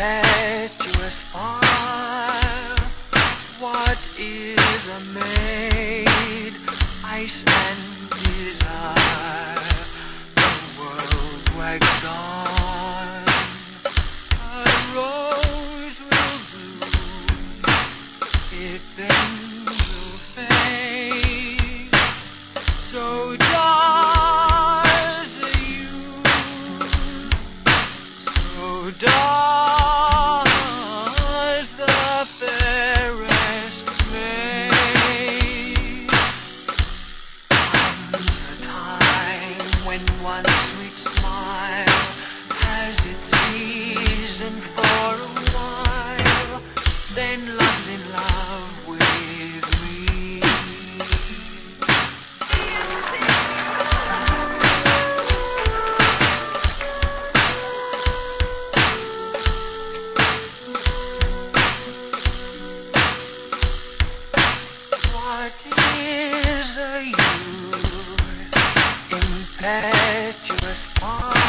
compared to a fire. What is a maid? Ice and desire. The world wags on. A rose will bloom. It then will fade. So does you. So does. then love in love. that you respond.